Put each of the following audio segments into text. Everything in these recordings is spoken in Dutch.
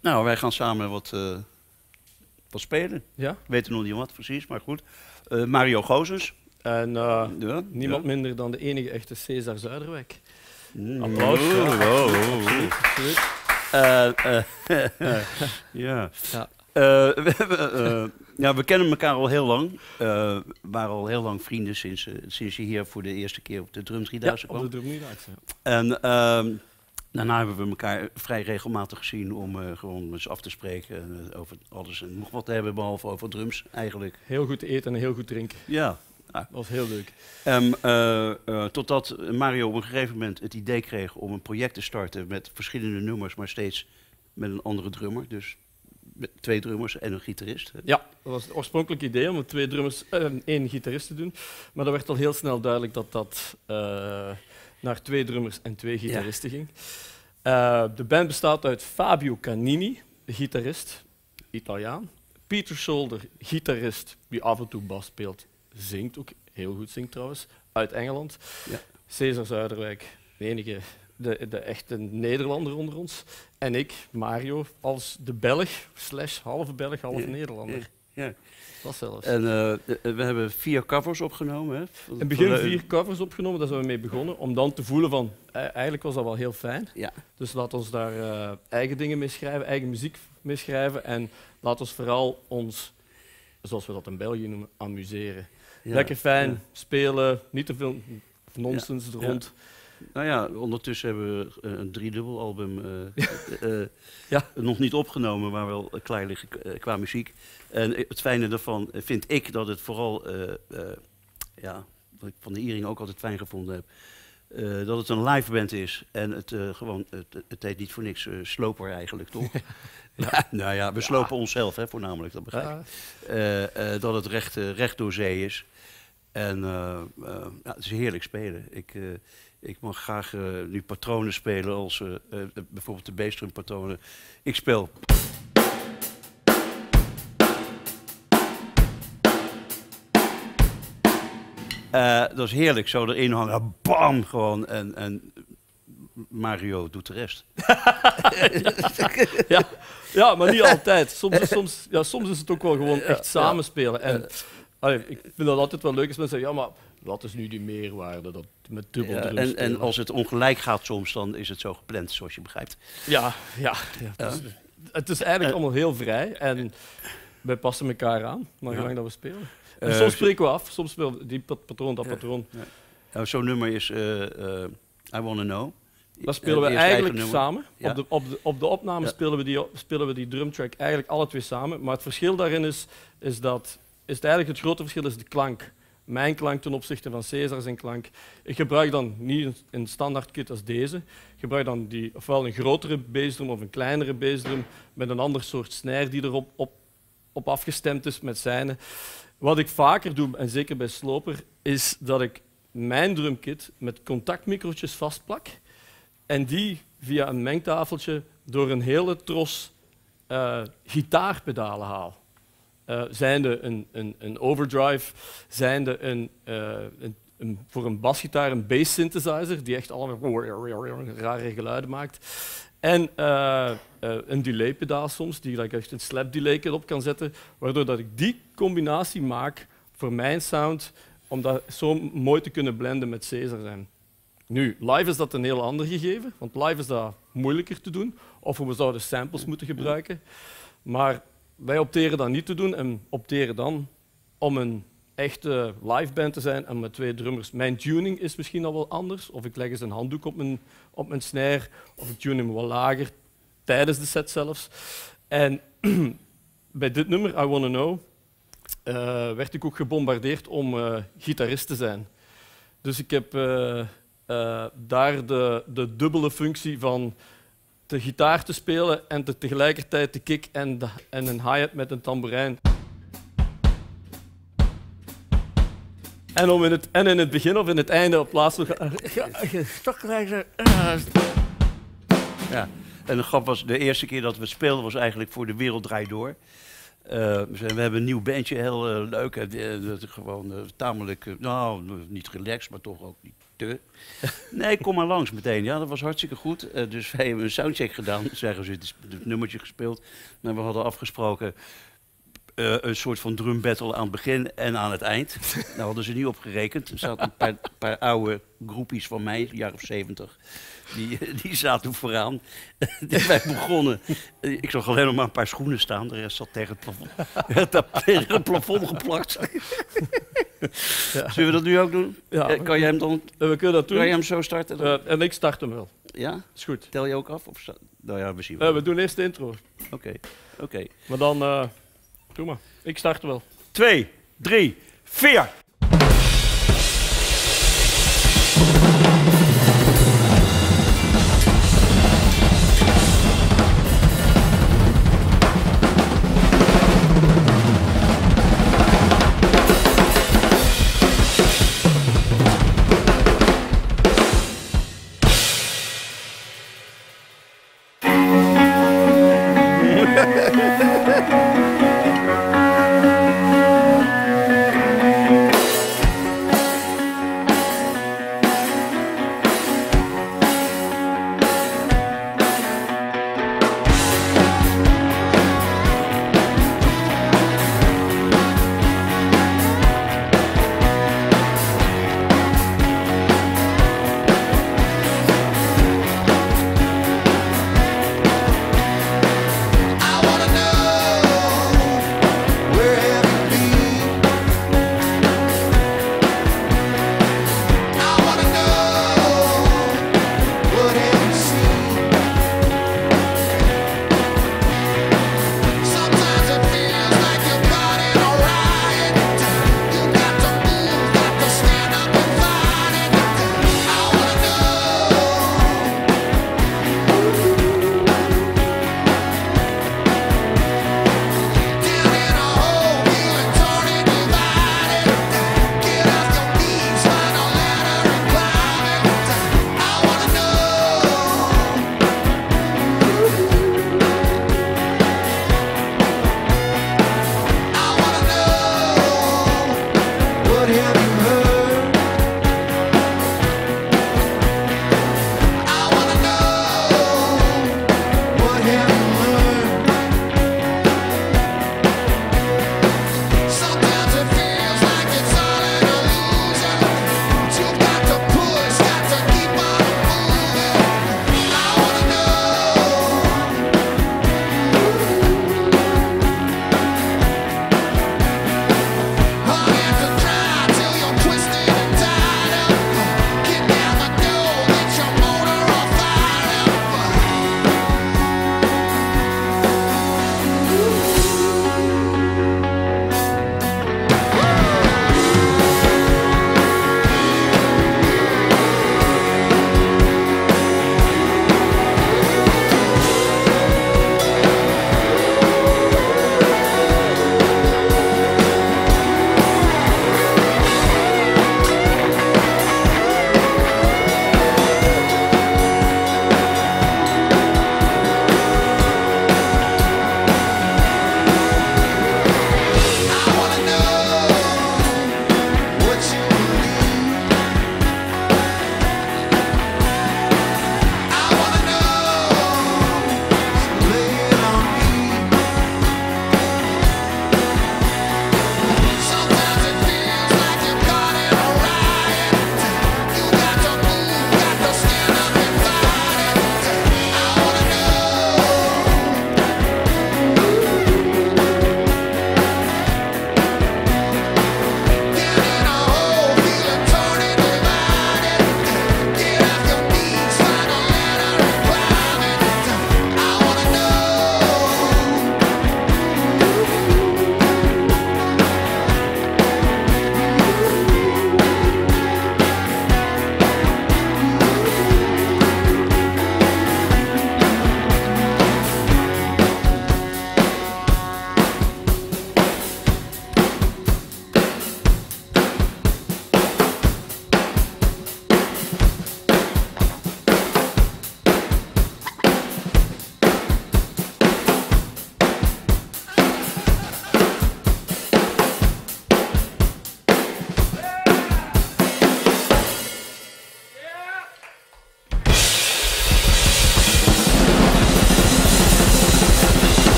Nou, wij gaan samen wat, eh, wat spelen. Ja? Weet nog niet wat precies, maar goed. Eh, Mario Gozens. En eh, Ja, niemand ja. minder dan de enige echte Cesar Zuiderweg. Mm, Applaus. oh, Ja. Absoluut, absoluut. Ja. Ja. Eh, we, hebben, ja, we kennen elkaar al heel lang. Eh, We waren al heel lang vrienden sinds, sinds je hier voor de eerste keer op de Drum Ja, 3000 op kwam. de drum niet uit. ja. En ehm, daarna hebben we elkaar vrij regelmatig gezien om eh, gewoon eens af te spreken en, eh, over alles en nog wat te hebben, behalve over drums eigenlijk. Heel goed eten en heel goed drinken. Ja. Dat was heel leuk. Ehm, eh, totdat Mario op een gegeven moment het idee kreeg om een project te starten met verschillende nummers, maar steeds met een andere drummer. Dus met twee drummers en een gitarist. Ja, dat was het oorspronkelijke idee om met twee drummers en één gitarist te doen. Maar dat werd al heel snel duidelijk dat dat naar twee drummers en twee gitaristen ging. Eh, de band bestaat uit Fabio Canini, gitarist, Italiaan. Peter Solder, gitarist, die af en toe bas speelt, zingt ook, heel goed zingt trouwens, uit Engeland. Ja. Cesar Zuiderwijk, de enige, de, de echte Nederlander onder ons. En ik, Mario, als de Belg, slash halve Belg, halve Ja, Nederlander. Ja. Dat zelfs. En eh, eh, we hebben vier covers opgenomen. Hè, In het begin vier covers opgenomen, daar zijn we mee begonnen, om dan te voelen van, eh, eigenlijk was dat wel heel fijn. Ja. Dus laat ons daar eh, eigen dingen mee schrijven, eigen muziek mee schrijven en laat ons vooral ons, zoals we dat in België noemen, amuseren. ja, Lekker fijn, ja. spelen, niet te veel nonsens er ja. rond. Nou ja, ondertussen hebben we eh, een driedubbel album eh, eh, Ja. nog niet opgenomen, maar wel klaar liggen qua muziek. En het fijne daarvan vind ik dat het vooral, ja, wat ik van de Iering ook altijd fijn gevonden heb, dat het een live band is. En het gewoon, het, het heet niet voor niks sloper eigenlijk, toch? ja. nou ja, we slopen onszelf hè, voornamelijk, dat begrijp ik. Dat het recht, recht door zee is. En ja, het is heerlijk spelen. Ik, ik mag graag eh, nu patronen spelen als eh, bijvoorbeeld de bassdrum patronen. Ik speel. Dat is heerlijk, zo erin hangen, bam, gewoon. En, en Mario doet de rest. ja, ja, maar niet altijd. Soms, is- soms, ja, soms is het ook wel gewoon echt samenspelen. En, allee, ik vind dat altijd wel leuk als mensen zeggen, ja, maar wat is nu die meerwaarde dat met dubbel Ja, en, en als het ongelijk gaat soms, dan is het zo gepland, zoals je begrijpt. Ja, ja, ja, het, is, het is eigenlijk allemaal heel vrij en wij passen elkaar aan, naar Ja. gelang dat we spelen. En Eh, soms spreken we af, soms spelen we die pat- patroon, dat Ja. patroon. Nou, Zo'n nummer is eh, eh, I Wanna Know. Dat spelen we eigenlijk samen. Ja. Op, de, op, de, op de opname Ja. spelen, we die, spelen we die drumtrack eigenlijk alle twee samen. Maar het verschil daarin is, is dat is het eigenlijk het grote verschil is de klank. Mijn klank ten opzichte van Cesar zijn klank. Ik gebruik dan niet een, standaard kit als deze. Ik gebruik dan die, ofwel een grotere bassdrum of een kleinere bassdrum met een ander soort snare die erop op, op afgestemd is met zijne. Wat ik vaker doe, en zeker bij Sloper, is dat ik mijn drumkit met contactmicrootjes vastplak en die via een mengtafeltje door een hele tros eh, gitaarpedalen haal. Eh zijnde een, een, een overdrive, zijnde een, eh, een, voor een basgitaar een bass synthesizer die echt allemaal rare geluiden maakt. En eh, een delaypedaal soms, die ik echt een slap delay op kan zetten, waardoor dat ik die combinatie maak voor mijn sound, om dat zo mooi te kunnen blenden met Cesar zijn. Nu, live is dat een heel ander gegeven, want live is dat moeilijker te doen, of we zouden samples moeten gebruiken. Maar wij opteren dat niet te doen en opteren dan om een echte live band te zijn en met twee drummers. Mijn tuning is misschien al wel anders, of ik leg eens een handdoek op mijn, op mijn snare, of ik tune hem wel lager, tijdens de set zelfs. En bij dit nummer, I Wanna Know, eh, werd ik ook gebombardeerd om eh, gitarist te zijn. Dus ik heb eh, daar de, de dubbele functie van de gitaar te spelen en te- tegelijkertijd de kick en, de, en een hi-hat met een tamboerijn. En, om in het, en in het begin of in het einde op plaats nog... Ja. En de grap was, de eerste keer dat we speelden was eigenlijk voor de Wereld Draait Door. Eh, we hebben een nieuw bandje, heel eh, leuk. eh, gewoon tamelijk, nou, niet relaxed, maar toch ook niet te. Nee, kom maar langs meteen. Ja, dat was hartstikke goed. Dus wij hebben een soundcheck gedaan, zeggen ze, het is het nummertje gespeeld. En we hadden afgesproken eh, een soort van drum battle aan het begin en aan het eind. Daar hadden ze niet op gerekend. Er zaten een paar, paar oude groepies van mij, een jaar of zeventig. Die, die zaten vooraan. Die wij begonnen. Ik zag alleen nog maar een paar schoenen staan. De rest zat tegen het plafond, tegen het plafond geplakt. Zullen we dat nu ook doen? Ja, Eh, kan je hem dan En we kunnen dat kan je doen. hem zo starten? Eh, en ik start hem wel. ja? Is goed. Tel je ook af? Of nou ja, we zien Eh, wel. we doen eerst de intro. Oké, oké. Maar dan, eh, Ik start wel. Twee, drie, vier.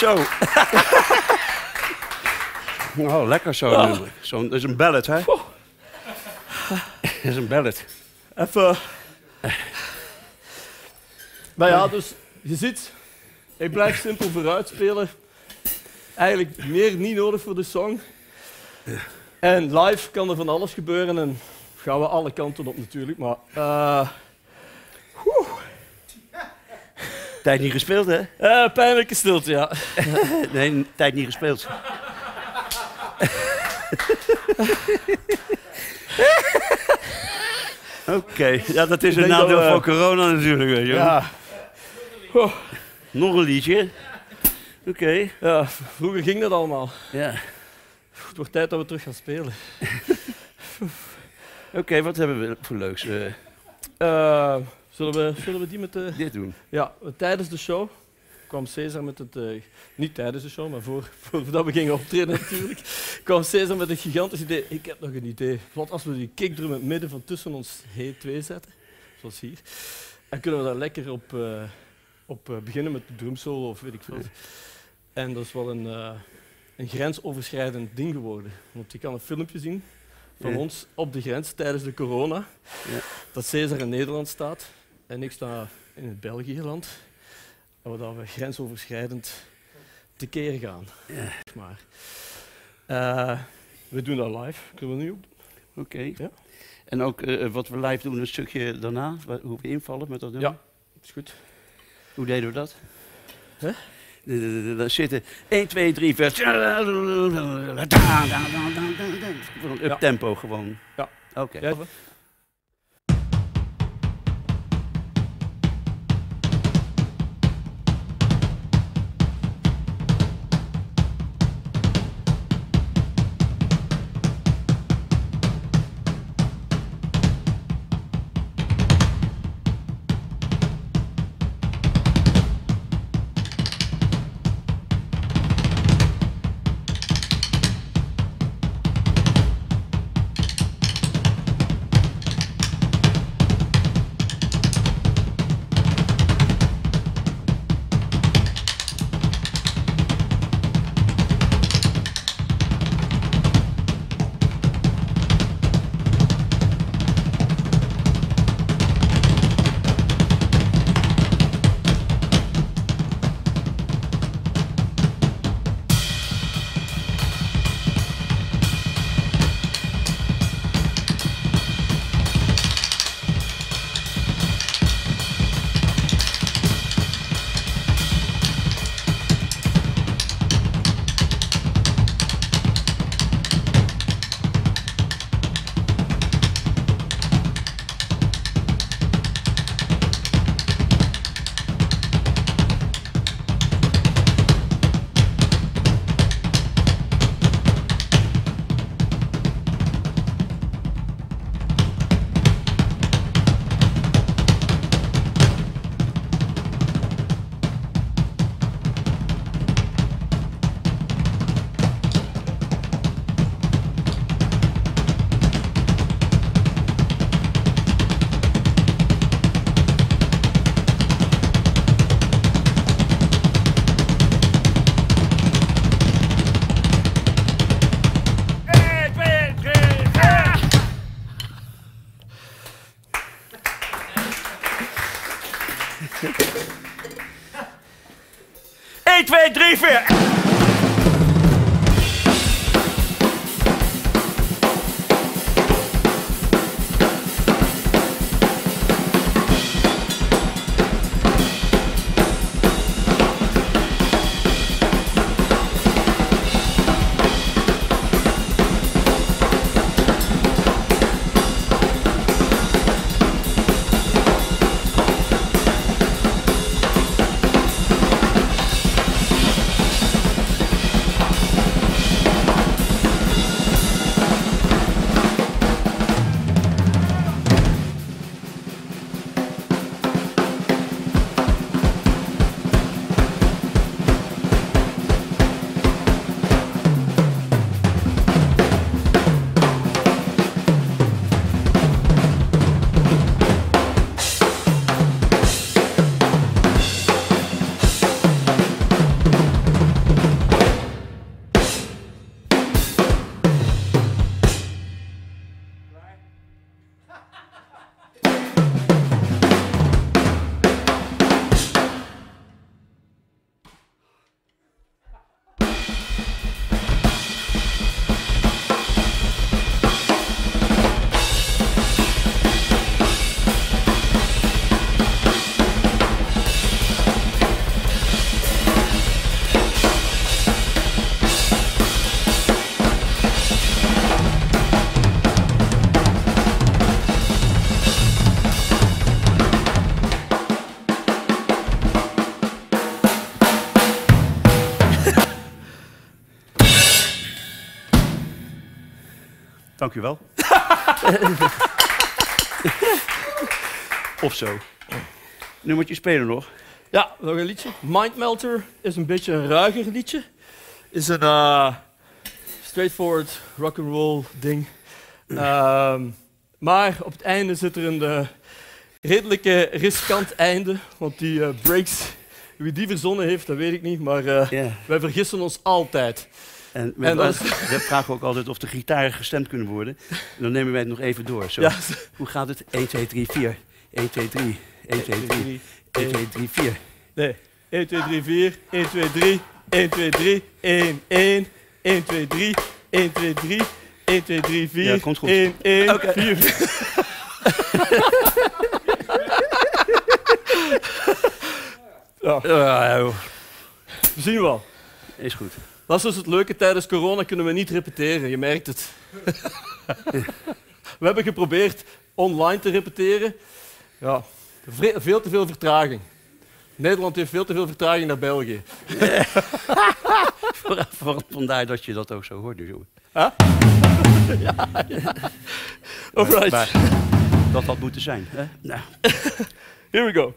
Zo. oh, lekker zo. Nummer. Zo'n, dat is een ballad, hè? dat is een ballad. Even. Maar ja, dus je ziet, ik blijf simpel vooruit spelen. Eigenlijk meer niet nodig voor de song. En live kan er van alles gebeuren en gaan we alle kanten op natuurlijk. Maar eh, Tijd niet gespeeld, hè? eh, pijnlijke stilte, ja. Nee, tijd niet gespeeld. Oké, ja, dat is een nadeel we- van corona natuurlijk, weet je. Ja. Oh, Nog een liedje. Oké, ja, vroeger ging dat allemaal. ja. Het wordt tijd dat we terug gaan spelen. Oké, wat hebben we voor leuks? eh, Eh, zullen, we, zullen we die met de... dit doen. Ja, tijdens de show kwam Cesar met het... eh, niet tijdens de show, maar voor, voordat we gingen optreden natuurlijk. kwam Cesar met een gigantisch idee. Ik heb nog een idee. Wat als we die kickdrum in het midden van tussen ons H2 zetten, zoals hier. En kunnen we daar lekker op, eh, op beginnen met de drumsolo of weet ik veel. En dat is wel een, een grensoverschrijdend ding geworden. Want je kan een filmpje zien van ons op de grens tijdens de corona. Ja. Dat Cesar in Nederland staat en ik sta in het België-land. En dat we grensoverschrijdend tekeer gaan. Ja. Maar, eh, we doen dat live. Kunnen we nu ook doen? Oké. Ja. En ook eh, wat we live doen, een stukje daarna, hoe we invallen met dat nummer. Ja. Is goed. Hoe deden we dat? Daar zitten 1, 2, 3, vers. Een Ja. up-tempo gewoon. Ja. Oké. Ja. Mayfair. Dank u wel. of zo. Nummertje spelen nog. Ja, nog een liedje. Mindmelter is een beetje een ruiger liedje. Is een uh, straightforward rock'n'roll ding. Ehm, maar op het einde zit er een uh, redelijke riskant einde. Want die uh, breaks, wie die verzonnen heeft, dat weet ik niet. Maar Yeah. wij vergissen ons altijd. En, En we, dat we vragen ook altijd of de gitaren gestemd kunnen worden. En dan nemen wij het nog even door. Zo. Ja, Hoe gaat het? 1, 2, 3, 4. 1, 2, 3. 1, 2, 3. 1, 2, 3, 4. Nee. 1, 2, 3, 4. 1, 2, 3. 1, 2, 3. 1, 1. 1, 2, 3. 1, 2, 3. 1, 2, 3, 4. Ja, komt goed. 1, 1, Oké. 4. ja, Uh, we zien wel. is goed. Dat is dus het leuke, tijdens corona kunnen we niet repeteren, je merkt het. we hebben geprobeerd online te repeteren. Ja, veel te veel vertraging. Nederland heeft veel te veel vertraging naar België. Vandaar dat je dat ook zo hoort. Dus, jongen. Alright, Maar dat had moeten zijn. Hè? Nou. here we go.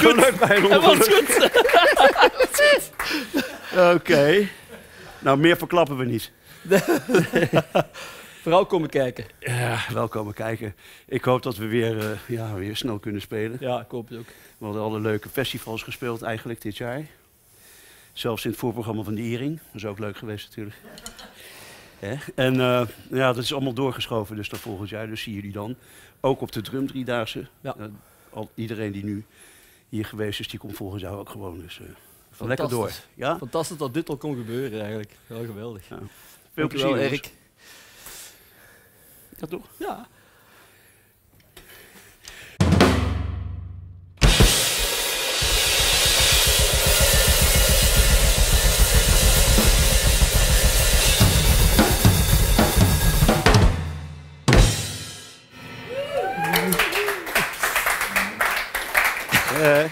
Was goed. Was ongeluk. goed. Oké. Nou, meer verklappen we niet. Vooral komen kijken. Ja, welkom kijken. Ik hoop dat we weer, eh, ja, weer snel kunnen spelen. Ja, ik hoop het ook. We hadden alle leuke festivals gespeeld eigenlijk dit jaar. Zelfs in het voorprogramma van de Iering. Dat is ook leuk geweest natuurlijk. Hè? En eh, ja, dat is allemaal doorgeschoven dus naar volgend jaar. Dus zie jullie dan. Ook op de Drum Driedaagse. Ja. Eh, al, iedereen die nu hier geweest is, die komt volgend jaar ook gewoon. Dus eh, lekker door. Fantastisch. Ja? Fantastisch dat dit al kon gebeuren eigenlijk. Wel geweldig. Ja. Veel plezier, Erik. Ja, toch? Ja. Uh,